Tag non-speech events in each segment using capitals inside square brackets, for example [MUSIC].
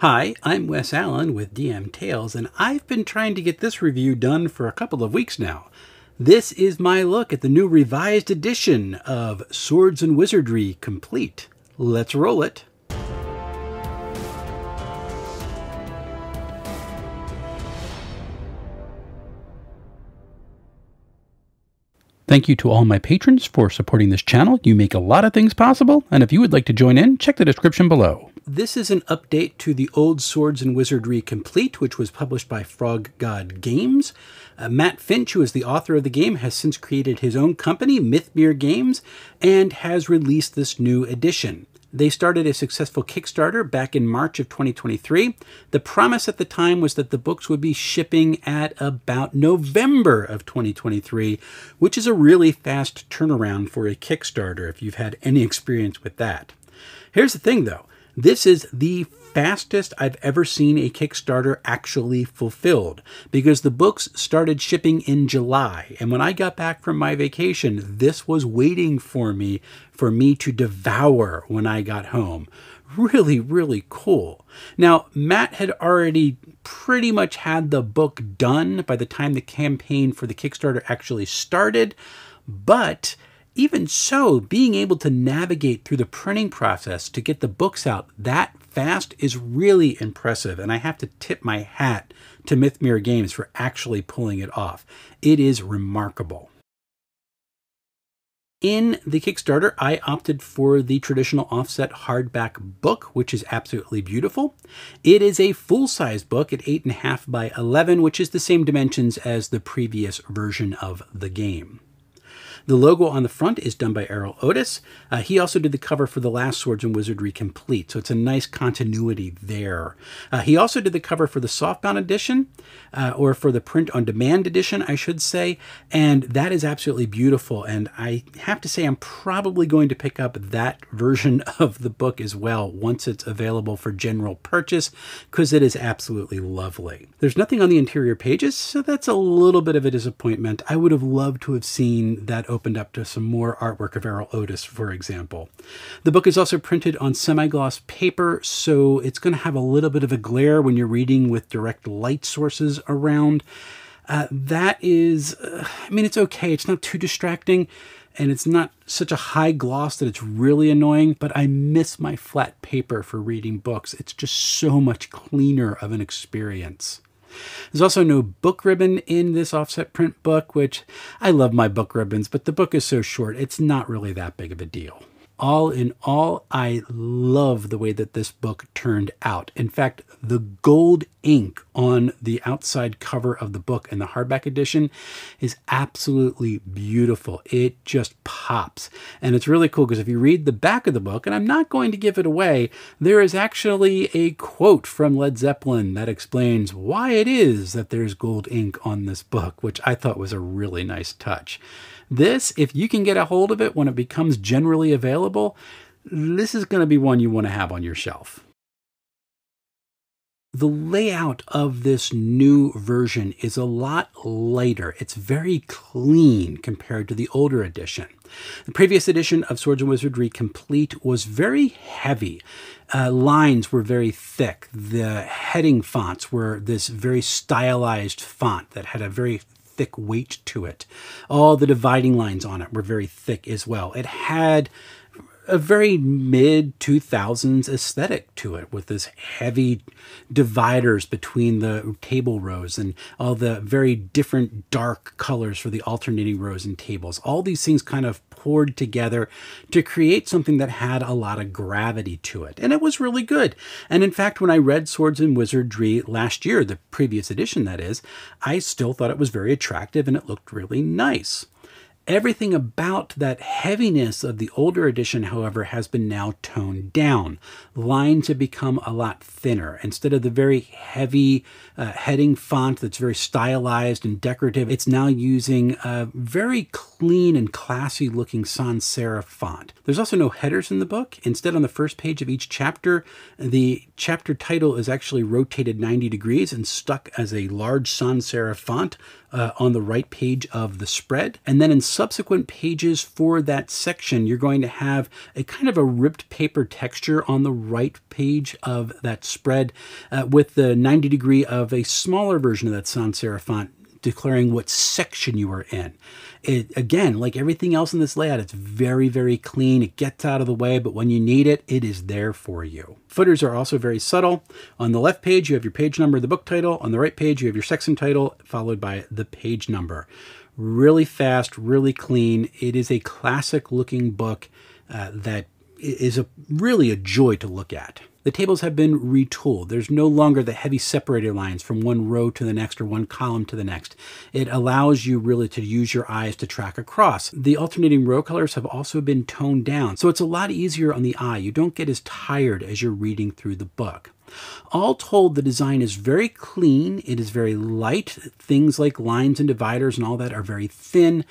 Hi, I'm Wes Allen with DM Tales, and I've been trying to get this review done for a couple of weeks now. This is my look at the new revised edition of Swords and Wizardry Complete. Let's roll it. Thank you to all my patrons for supporting this channel. You make a lot of things possible, and if you would like to join in, check the description below. This is an update to the old Swords and Wizardry Complete, which was published by Frog God Games. Uh, Matt Finch, who is the author of the game, has since created his own company, Mythmere Games, and has released this new edition. They started a successful Kickstarter back in March of 2023. The promise at the time was that the books would be shipping at about November of 2023, which is a really fast turnaround for a Kickstarter if you've had any experience with that. Here's the thing though this is the fastest I've ever seen a Kickstarter actually fulfilled because the books started shipping in July. And when I got back from my vacation, this was waiting for me for me to devour when I got home. Really, really cool. Now, Matt had already pretty much had the book done by the time the campaign for the Kickstarter actually started, but even so, being able to navigate through the printing process to get the books out that fast is really impressive, and I have to tip my hat to Mythmere Games for actually pulling it off. It is remarkable. In the Kickstarter, I opted for the traditional offset hardback book, which is absolutely beautiful. It is a full-size book at 8.5 by 11, which is the same dimensions as the previous version of the game. The logo on the front is done by Erol Otus. Uh, he also did the cover for the last Swords and Wizardry Complete, so it's a nice continuity there. Uh, he also did the cover for the softbound edition, uh, or for the print on demand edition, I should say, and that is absolutely beautiful. And I have to say, I'm probably going to pick up that version [LAUGHS] of the book as well once it's available for general purchase, because it is absolutely lovely. There's nothing on the interior pages, so that's a little bit of a disappointment. I would have loved to have seen that opened up to some more artwork of Erol Otus, for example. The book is also printed on semi-gloss paper, so it's going to have a little bit of a glare when you're reading with direct light sources around. Uh, that is, uh, I mean, it's okay. It's not too distracting, and it's not such a high gloss that it's really annoying, but I miss my flat paper for reading books. It's just so much cleaner of an experience. There's also no book ribbon in this offset print book, which I love my book ribbons, but the book is so short, it's not really that big of a deal all in all, I love the way that this book turned out. In fact, the gold ink on the outside cover of the book in the hardback edition is absolutely beautiful. It just pops. And it's really cool because if you read the back of the book, and I'm not going to give it away, there is actually a quote from Led Zeppelin that explains why it is that there's gold ink on this book, which I thought was a really nice touch. This, if you can get a hold of it when it becomes generally available, this is going to be one you want to have on your shelf. The layout of this new version is a lot lighter. It's very clean compared to the older edition. The previous edition of Swords and Wizardry Complete was very heavy. Uh, lines were very thick. The heading fonts were this very stylized font that had a very thick weight to it. All the dividing lines on it were very thick as well. It had a very mid 2000s aesthetic to it with this heavy dividers between the table rows and all the very different dark colors for the alternating rows and tables. All these things kind of poured together to create something that had a lot of gravity to it. And it was really good. And in fact, when I read Swords and Wizardry last year, the previous edition that is, I still thought it was very attractive and it looked really nice. Everything about that heaviness of the older edition, however, has been now toned down. Lines have become a lot thinner. Instead of the very heavy uh, heading font that's very stylized and decorative, it's now using a very clean and classy looking sans serif font. There's also no headers in the book. Instead, on the first page of each chapter, the chapter title is actually rotated 90 degrees and stuck as a large sans serif font uh, on the right page of the spread. And then in subsequent pages for that section, you're going to have a kind of a ripped paper texture on the right page of that spread uh, with the 90 degree of a smaller version of that sans serif font declaring what section you are in. It, again, like everything else in this layout, it's very, very clean. It gets out of the way, but when you need it, it is there for you. Footers are also very subtle. On the left page, you have your page number, the book title. On the right page, you have your section title, followed by the page number. Really fast, really clean. It is a classic looking book uh, that is a, really a joy to look at. The tables have been retooled. There's no longer the heavy separator lines from one row to the next or one column to the next. It allows you really to use your eyes to track across. The alternating row colors have also been toned down, so it's a lot easier on the eye. You don't get as tired as you're reading through the book. All told, the design is very clean. It is very light. Things like lines and dividers and all that are very thin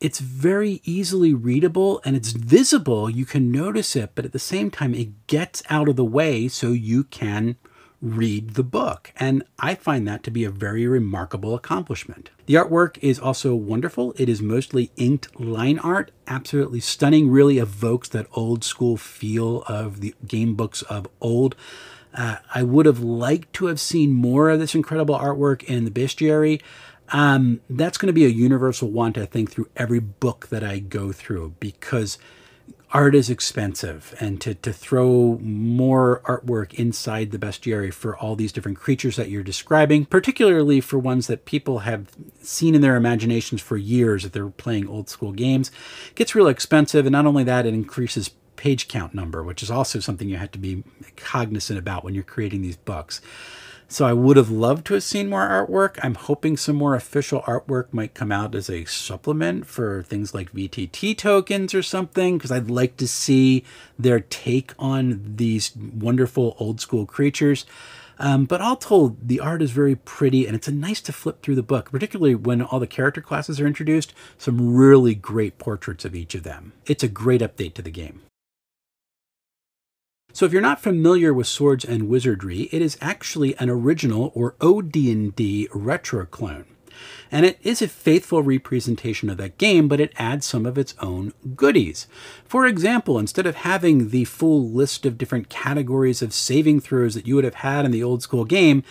it's very easily readable and it's visible. You can notice it, but at the same time, it gets out of the way so you can read the book. And I find that to be a very remarkable accomplishment. The artwork is also wonderful. It is mostly inked line art, absolutely stunning, really evokes that old school feel of the game books of old. Uh, I would have liked to have seen more of this incredible artwork in the bestiary. Um, that's going to be a universal want, I think, through every book that I go through because art is expensive and to, to throw more artwork inside the bestiary for all these different creatures that you're describing, particularly for ones that people have seen in their imaginations for years if they're playing old school games, gets real expensive. And not only that, it increases page count number, which is also something you have to be cognizant about when you're creating these books. So I would have loved to have seen more artwork. I'm hoping some more official artwork might come out as a supplement for things like VTT tokens or something, because I'd like to see their take on these wonderful old school creatures. Um, but all told, the art is very pretty and it's a nice to flip through the book, particularly when all the character classes are introduced. Some really great portraits of each of them. It's a great update to the game. So if you're not familiar with Swords and Wizardry, it is actually an original or OD&D retro clone. And it is a faithful representation of that game, but it adds some of its own goodies. For example, instead of having the full list of different categories of saving throws that you would have had in the old school game,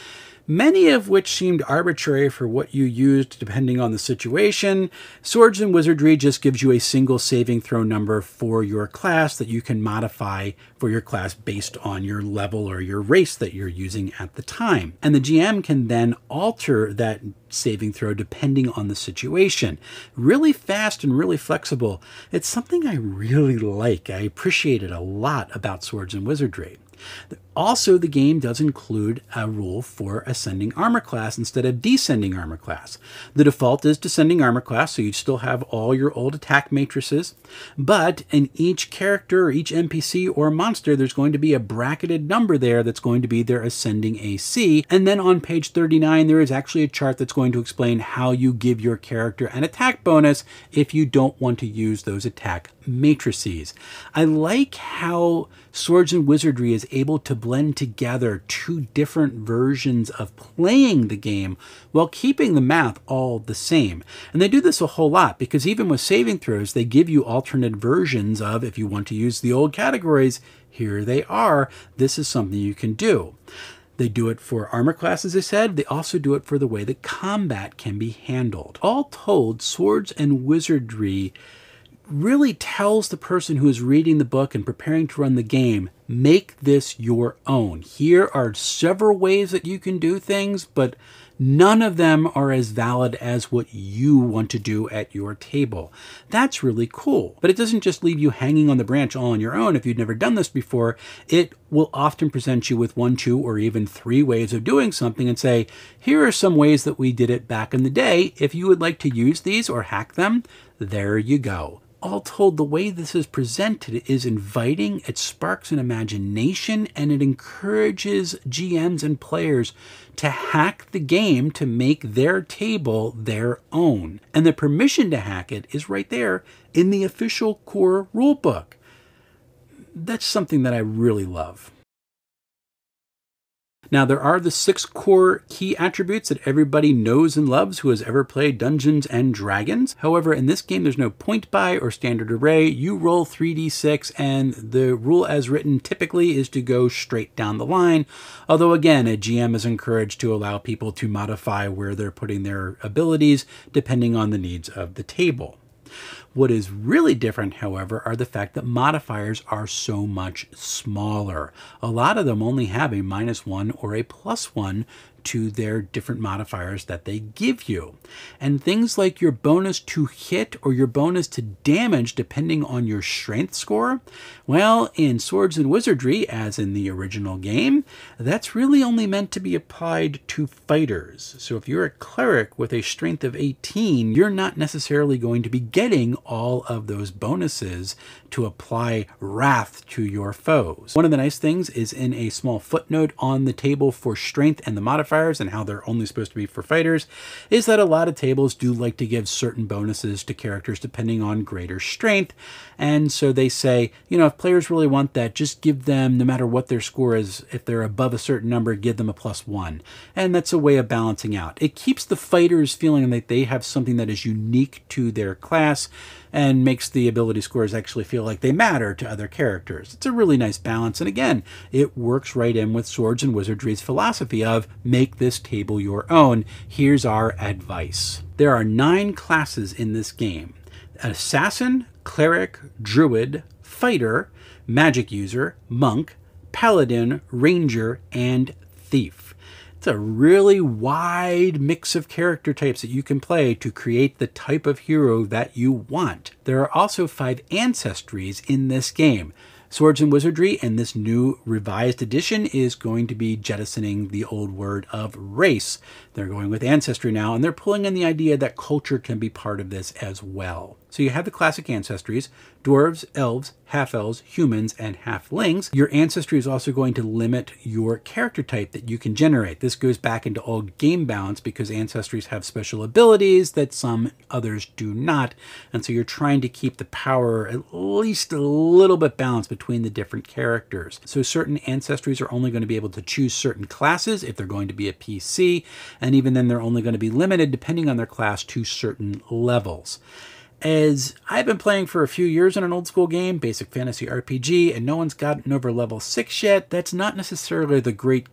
many of which seemed arbitrary for what you used depending on the situation. Swords and Wizardry just gives you a single saving throw number for your class that you can modify for your class based on your level or your race that you're using at the time. And the GM can then alter that saving throw depending on the situation. Really fast and really flexible. It's something I really like. I appreciate it a lot about Swords and Wizardry. Also, the game does include a rule for ascending armor class instead of descending armor class. The default is descending armor class, so you still have all your old attack matrices, but in each character, or each NPC or monster, there's going to be a bracketed number there that's going to be their ascending AC. And then on page 39, there is actually a chart that's going to explain how you give your character an attack bonus if you don't want to use those attack matrices. I like how Swords and Wizardry is able to blend together two different versions of playing the game while keeping the math all the same. And they do this a whole lot because even with saving throws, they give you alternate versions of if you want to use the old categories, here they are. This is something you can do. They do it for armor class, as I said. They also do it for the way that combat can be handled. All told, Swords and Wizardry really tells the person who is reading the book and preparing to run the game, make this your own. Here are several ways that you can do things, but none of them are as valid as what you want to do at your table. That's really cool. But it doesn't just leave you hanging on the branch all on your own if you've never done this before. It will often present you with one, two, or even three ways of doing something and say, here are some ways that we did it back in the day. If you would like to use these or hack them, there you go all told, the way this is presented is inviting, it sparks an imagination, and it encourages GMs and players to hack the game to make their table their own. And the permission to hack it is right there in the official core rulebook. That's something that I really love. Now, there are the six core key attributes that everybody knows and loves who has ever played Dungeons and Dragons. However, in this game, there's no point buy or standard array. You roll 3d6, and the rule as written typically is to go straight down the line. Although, again, a GM is encouraged to allow people to modify where they're putting their abilities depending on the needs of the table. What is really different, however, are the fact that modifiers are so much smaller. A lot of them only have a minus one or a plus one to their different modifiers that they give you. And things like your bonus to hit or your bonus to damage, depending on your strength score, well, in Swords and Wizardry, as in the original game, that's really only meant to be applied to fighters. So if you're a cleric with a strength of 18, you're not necessarily going to be getting all of those bonuses to apply wrath to your foes. One of the nice things is in a small footnote on the table for strength and the modifiers and how they're only supposed to be for fighters is that a lot of tables do like to give certain bonuses to characters depending on greater strength. And so they say, you know, if players really want that, just give them, no matter what their score is, if they're above a certain number, give them a plus one. And that's a way of balancing out. It keeps the fighters feeling that they have something that is unique to their class and makes the ability scores actually feel like they matter to other characters. It's a really nice balance. And again, it works right in with Swords and Wizardry's philosophy of make this table your own. Here's our advice. There are nine classes in this game. Assassin, Cleric, Druid, Fighter, Magic User, Monk, Paladin, Ranger, and Thief. It's a really wide mix of character types that you can play to create the type of hero that you want. There are also five ancestries in this game. Swords and Wizardry and this new revised edition is going to be jettisoning the old word of race. They're going with ancestry now, and they're pulling in the idea that culture can be part of this as well. So you have the classic ancestries dwarves, elves, half elves, humans, and halflings. Your ancestry is also going to limit your character type that you can generate. This goes back into old game balance because ancestries have special abilities that some others do not. And so you're trying to keep the power at least a little bit balanced between the different characters. So certain ancestries are only going to be able to choose certain classes if they're going to be a PC. And even then, they're only going to be limited depending on their class to certain levels as I've been playing for a few years in an old school game, Basic Fantasy RPG, and no one's gotten over level 6 yet, that's not necessarily the great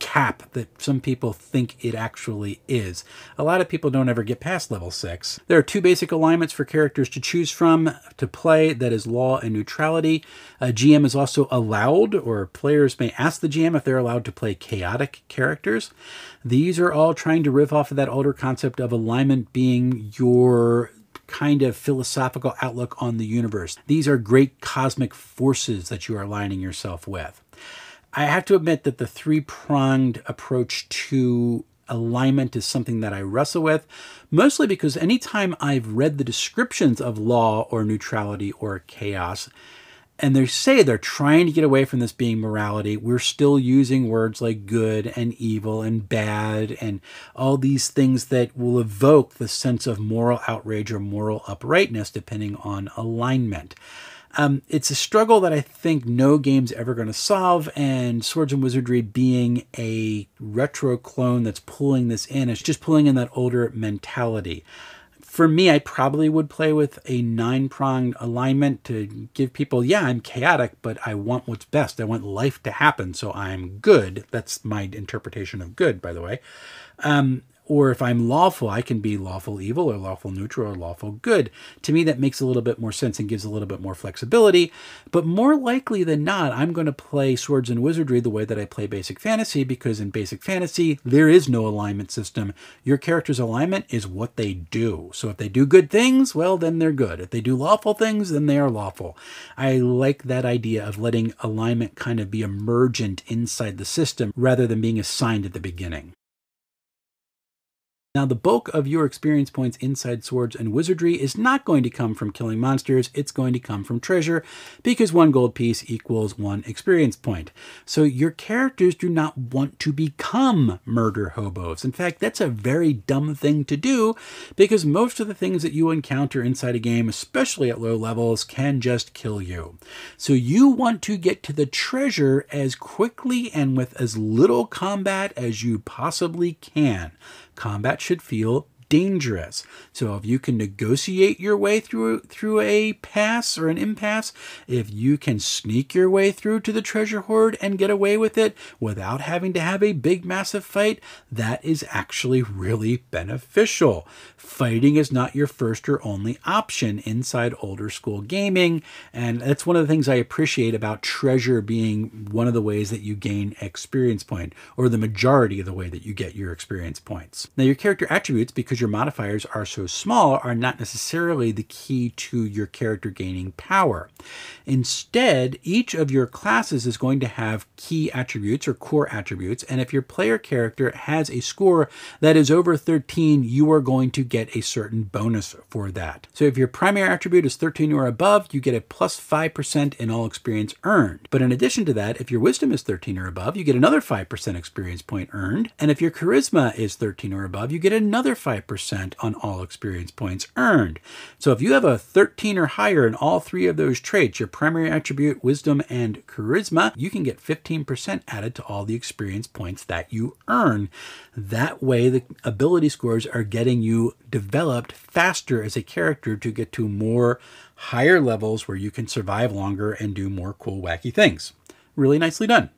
cap that some people think it actually is. A lot of people don't ever get past level 6. There are two basic alignments for characters to choose from to play that is law and neutrality. A GM is also allowed, or players may ask the GM if they're allowed to play chaotic characters. These are all trying to riff off of that older concept of alignment being your kind of philosophical outlook on the universe. These are great cosmic forces that you are aligning yourself with. I have to admit that the three pronged approach to alignment is something that I wrestle with, mostly because anytime I've read the descriptions of law or neutrality or chaos, and they say they're trying to get away from this being morality. We're still using words like good and evil and bad and all these things that will evoke the sense of moral outrage or moral uprightness depending on alignment. Um, it's a struggle that I think no game's ever going to solve, and Swords and Wizardry being a retro clone that's pulling this in, it's just pulling in that older mentality for me, I probably would play with a nine pronged alignment to give people, yeah, I'm chaotic, but I want what's best. I want life to happen, so I'm good. That's my interpretation of good, by the way. Um, or if I'm lawful, I can be lawful evil or lawful neutral or lawful good. To me, that makes a little bit more sense and gives a little bit more flexibility. But more likely than not, I'm going to play Swords and Wizardry the way that I play Basic Fantasy because in Basic Fantasy, there is no alignment system. Your character's alignment is what they do. So if they do good things, well, then they're good. If they do lawful things, then they are lawful. I like that idea of letting alignment kind of be emergent inside the system rather than being assigned at the beginning. Now, the bulk of your experience points inside Swords and Wizardry is not going to come from killing monsters, it's going to come from treasure, because one gold piece equals one experience point. So your characters do not want to become murder hobos. In fact, that's a very dumb thing to do, because most of the things that you encounter inside a game, especially at low levels, can just kill you. So you want to get to the treasure as quickly and with as little combat as you possibly can combat should feel dangerous. So if you can negotiate your way through through a pass or an impasse, if you can sneak your way through to the treasure hoard and get away with it without having to have a big massive fight, that is actually really beneficial. Fighting is not your first or only option inside older school gaming, and that's one of the things I appreciate about treasure being one of the ways that you gain experience point or the majority of the way that you get your experience points. Now your character attributes because your modifiers are so small are not necessarily the key to your character gaining power. Instead, each of your classes is going to have key attributes or core attributes, and if your player character has a score that is over 13, you are going to get a certain bonus for that. So if your primary attribute is 13 or above, you get a plus 5% in all experience earned. But in addition to that, if your wisdom is 13 or above, you get another 5% experience point earned. And if your charisma is 13 or above, you get another 5 percent on all experience points earned. So if you have a 13 or higher in all three of those traits, your primary attribute, wisdom, and charisma, you can get 15% added to all the experience points that you earn. That way, the ability scores are getting you developed faster as a character to get to more higher levels where you can survive longer and do more cool, wacky things. Really nicely done.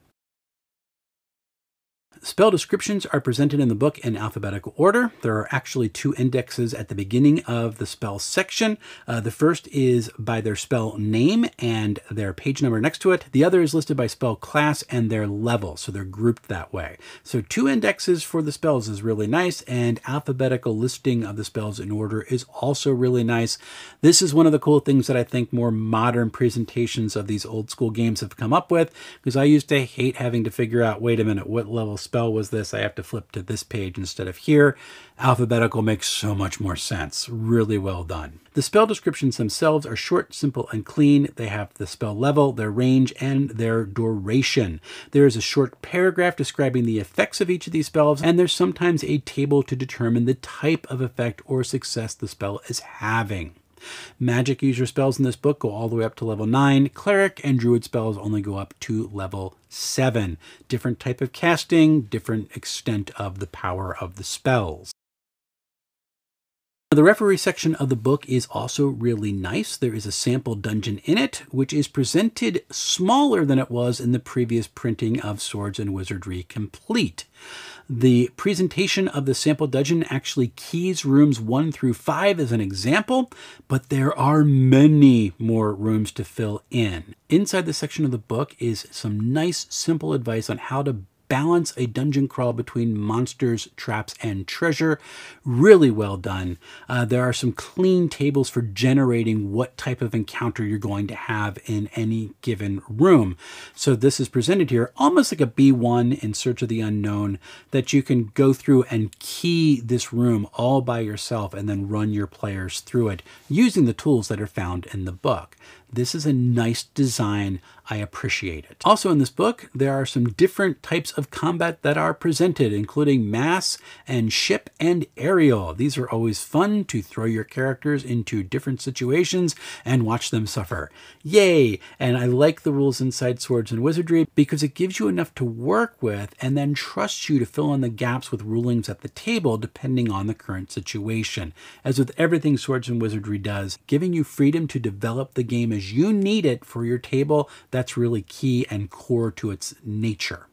Spell descriptions are presented in the book in alphabetical order. There are actually two indexes at the beginning of the spell section. Uh, the first is by their spell name and their page number next to it. The other is listed by spell class and their level, so they're grouped that way. So two indexes for the spells is really nice, and alphabetical listing of the spells in order is also really nice. This is one of the cool things that I think more modern presentations of these old school games have come up with, because I used to hate having to figure out, wait a minute, what level spell was this, I have to flip to this page instead of here. Alphabetical makes so much more sense. Really well done. The spell descriptions themselves are short, simple, and clean. They have the spell level, their range, and their duration. There is a short paragraph describing the effects of each of these spells, and there's sometimes a table to determine the type of effect or success the spell is having. Magic user spells in this book go all the way up to level 9. Cleric and Druid spells only go up to level 7. Different type of casting, different extent of the power of the spells. The referee section of the book is also really nice. There is a sample dungeon in it, which is presented smaller than it was in the previous printing of Swords and Wizardry Complete. The presentation of the sample dungeon actually keys rooms one through five as an example, but there are many more rooms to fill in. Inside the section of the book is some nice, simple advice on how to balance a dungeon crawl between monsters, traps, and treasure. Really well done. Uh, there are some clean tables for generating what type of encounter you're going to have in any given room. So this is presented here almost like a B1 in Search of the Unknown that you can go through and key this room all by yourself and then run your players through it using the tools that are found in the book. This is a nice design. I appreciate it. Also in this book, there are some different types of combat that are presented, including mass and ship and aerial. These are always fun to throw your characters into different situations and watch them suffer. Yay! And I like the rules inside Swords and Wizardry because it gives you enough to work with and then trusts you to fill in the gaps with rulings at the table depending on the current situation. As with everything Swords and Wizardry does, giving you freedom to develop the game as as you need it for your table, that's really key and core to its nature.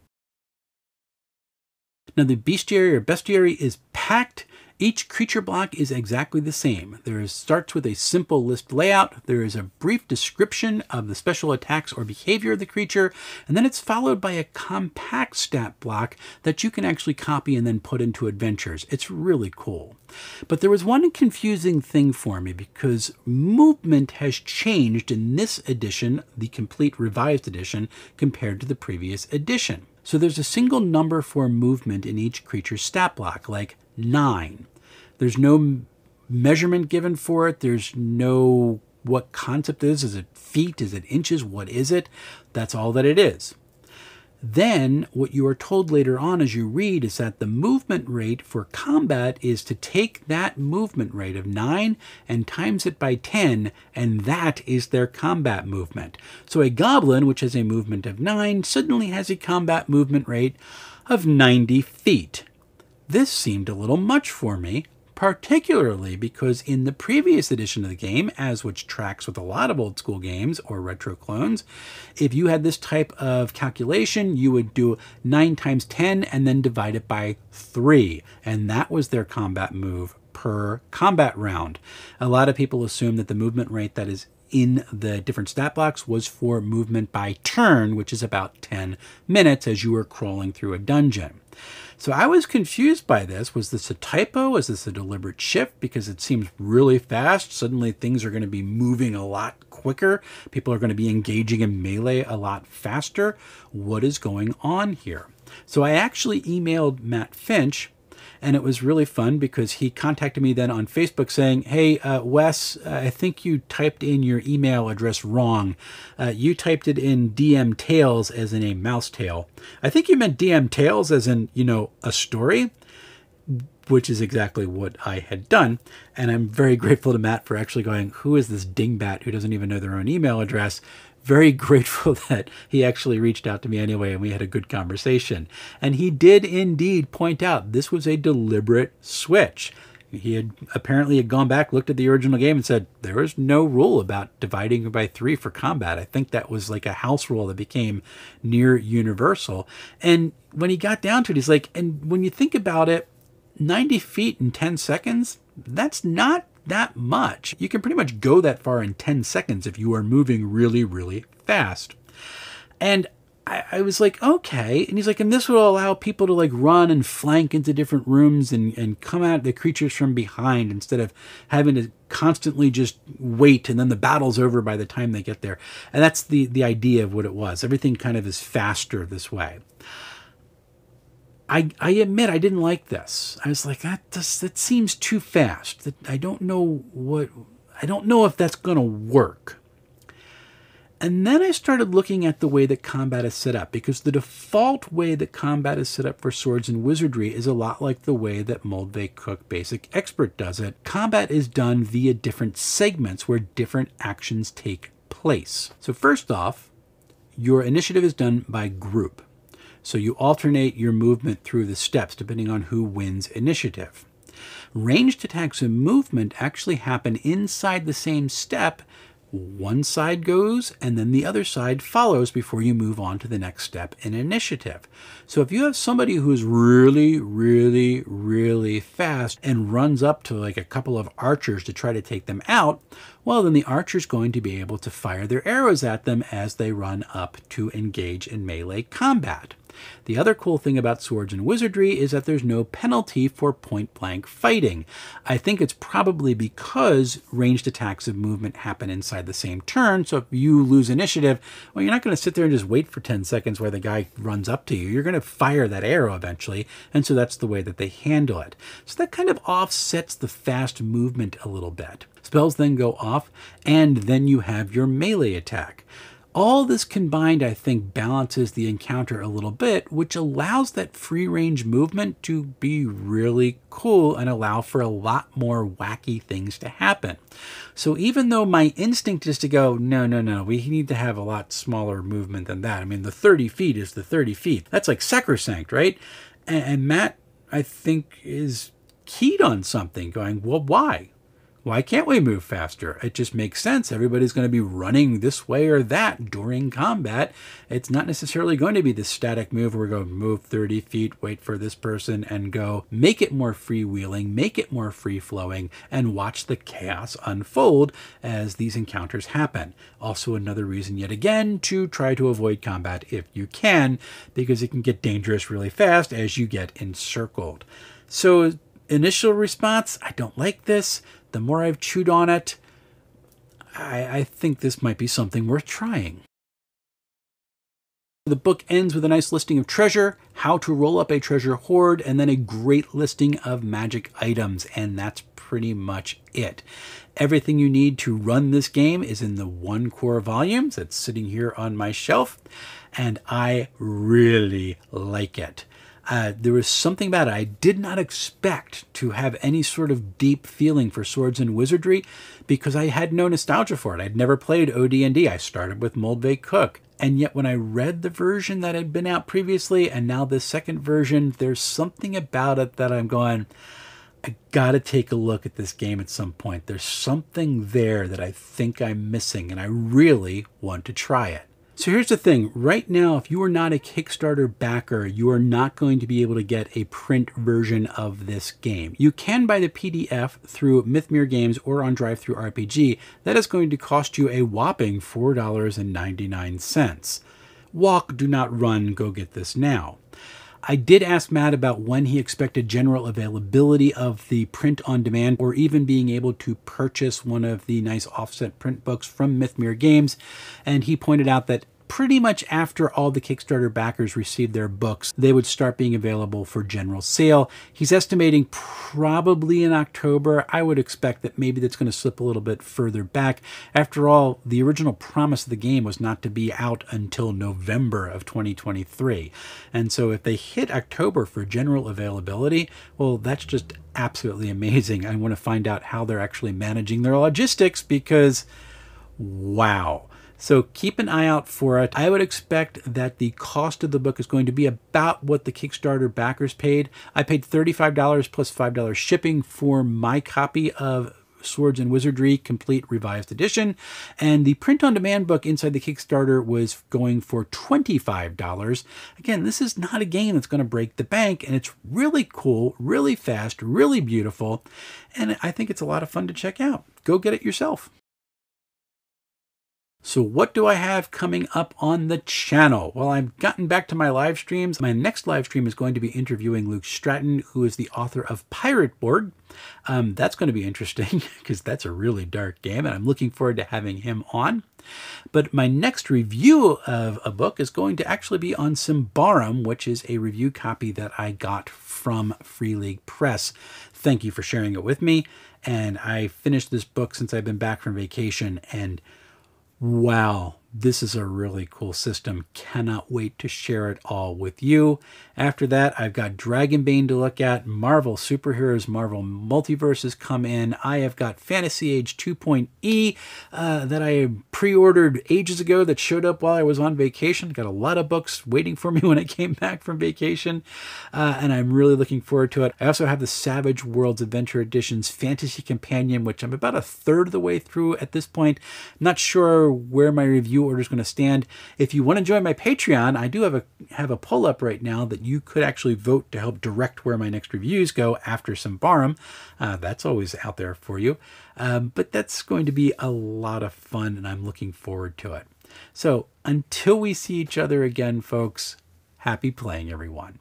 Now the bestiary or bestiary is packed each creature block is exactly the same. There is, starts with a simple list layout, there is a brief description of the special attacks or behavior of the creature, and then it's followed by a compact stat block that you can actually copy and then put into adventures. It's really cool. But there was one confusing thing for me because movement has changed in this edition, the complete revised edition, compared to the previous edition. So there's a single number for movement in each creature's stat block, like 9. There's no measurement given for it. There's no what concept is. Is it feet? Is it inches? What is it? That's all that it is. Then, what you are told later on as you read is that the movement rate for combat is to take that movement rate of 9 and times it by 10, and that is their combat movement. So, a goblin, which has a movement of 9, suddenly has a combat movement rate of 90 feet. This seemed a little much for me, particularly because in the previous edition of the game, as which tracks with a lot of old school games or retro clones, if you had this type of calculation, you would do 9 times 10 and then divide it by 3. And that was their combat move per combat round. A lot of people assume that the movement rate that is in the different stat blocks was for movement by turn, which is about 10 minutes as you were crawling through a dungeon. So I was confused by this. Was this a typo? Is this a deliberate shift? Because it seems really fast. Suddenly things are going to be moving a lot quicker. People are going to be engaging in melee a lot faster. What is going on here? So I actually emailed Matt Finch and it was really fun because he contacted me then on Facebook saying, Hey, uh, Wes, uh, I think you typed in your email address wrong. Uh, you typed it in DM Tales as in a mouse tail. I think you meant DM Tales as in, you know, a story which is exactly what I had done. And I'm very [LAUGHS] grateful to Matt for actually going, Who is this dingbat who doesn't even know their own email address? very [LAUGHS] grateful that he actually reached out to me anyway and we had a good conversation. And he did indeed point out this was a deliberate switch. He had apparently had gone back, looked at the original game, and said there is no rule about dividing by three for combat. I think that was like a house rule that became near universal. And when he got down to it, he's like, and when you think about it, 90 feet in 10 seconds, that's not that much. You can pretty much go that far in 10 seconds if you are moving really, really fast. And I, I, was like, okay. And he's like, and this will allow people to like run and flank into different rooms and, and come at the creatures from behind instead of having to constantly just wait and then the battle's over by the time they get there. And that's the, the idea of what it was. Everything kind of is faster this way. I, I admit I didn't like this. I was like, that just, that seems too fast. That I don't know what I don't know if that's going to work. And then I started looking at the way that combat is set up because the default way that combat is set up for swords and wizardry is a lot like the way that Moldvay Cook Basic Expert does it. Combat is done via different segments where different actions take place. So first off, your initiative is done by group. So you alternate your movement through the steps depending on who wins initiative. Ranged attacks and movement actually happen inside the same step. One side goes and then the other side follows before you move on to the next step in initiative. So if you have somebody who's really, really, really fast and runs up to like a couple of archers to try to take them out, well, then the archer's going to be able to fire their arrows at them as they run up to engage in melee combat. The other cool thing about Swords and Wizardry is that there's no penalty for point blank fighting. I think it's probably because ranged attacks of movement happen inside the same turn, so if you lose initiative, well, you're not going to sit there and just wait for 10 seconds while the guy runs up to you. You're going to fire that arrow eventually, and so that's the way that they handle it. So that kind of offsets the fast movement a little bit. Spells then go off, and then you have your melee attack. All this combined, I think, balances the encounter a little bit, which allows that free range movement to be really cool and allow for a lot more wacky things to happen. So even though my instinct is to go, no, no, no, we need to have a lot smaller movement than that. I mean, the 30 feet is the 30 feet. That's like sacrosanct, right? And, and Matt, I think, is keyed on something, going, well, why? Why can't we move faster? It just makes sense. Everybody's going to be running this way or that during combat. It's not necessarily going to be this static move where we go move 30 feet, wait for this person, and go. Make it more freewheeling, make it more free flowing, and watch the chaos unfold as these encounters happen. Also, another reason, yet again, to try to avoid combat if you can, because it can get dangerous really fast as you get encircled. So, initial response I don't like this the more I've chewed on it, I, I think this might be something worth trying. The book ends with a nice listing of treasure, how to roll up a treasure hoard, and then a great listing of magic items, and that's pretty much it. Everything you need to run this game is in the one core volumes that's sitting here on my shelf, and I really like it. Uh, there was something about it. I did not expect to have any sort of deep feeling for swords and wizardry because I had no nostalgia for it. I'd never played OD&D. I started with Moldvay Cook. And yet when I read the version that had been out previously and now this second version, there's something about it that I'm going, I gotta take a look at this game at some point. There's something there that I think I'm missing and I really want to try it. So here's the thing. Right now, if you are not a Kickstarter backer, you are not going to be able to get a print version of this game. You can buy the PDF through Mythmere Games or on DriveThruRPG. That is going to cost you a whopping $4.99. Walk, do not run, go get this now. I did ask Matt about when he expected general availability of the print on demand or even being able to purchase one of the nice offset print books from Mythmere Games. And he pointed out that pretty much after all the Kickstarter backers received their books, they would start being available for general sale. He's estimating probably in October. I would expect that maybe that's going to slip a little bit further back. After all, the original promise of the game was not to be out until November of 2023. And so if they hit October for general availability, well, that's just absolutely [LAUGHS] amazing. I want to find out how they're actually managing their logistics because wow. So keep an eye out for it. I would expect that the cost of the book is going to be about what the Kickstarter backers paid. I paid $35 plus $5 shipping for my copy of Swords and Wizardry Complete Revised Edition. And the print on demand book inside the Kickstarter was going for $25. Again, this is not a game that's going to break the bank, and it's really cool, really fast, really beautiful, and I think it's a lot of fun to check out. Go get it yourself. So what do I have coming up on the channel? Well, I've gotten back to my live streams. My next live stream is going to be interviewing Luke Stratton, who is the author of Pirate Borg. Um, that's going to be interesting [LAUGHS] because that's a really dark game, and I'm looking forward to having him on. But my next review of a book is going to actually be on Symbaroum, which is a review copy that I got from Free League Press. Thank you for sharing it with me. And I finished this book since I've been back from vacation, and Wow, this is a really cool system. Cannot wait to share it all with you. After that, I've got Dragonbane to look at, Marvel Superheroes, Marvel Multiverses come in. I have got Fantasy Age 2.E uh, that I pre-ordered ages ago that showed up while I was on vacation. Got a lot of books waiting for me [LAUGHS] when I came back from vacation, uh, and I'm really looking forward to it. I also have the Savage Worlds Adventure Editions Fantasy Companion, which I'm about a third of the way through at this point. Not sure where my review order is going to stand. If you want to join my Patreon, I do have a have a pull up right now that you could actually vote to help direct where my next reviews go after Symbaroum. Uh, that's always out there for you. Um, but that's going to be a lot of fun, and I'm looking forward to it. So until we see each other again, folks, happy playing, everyone.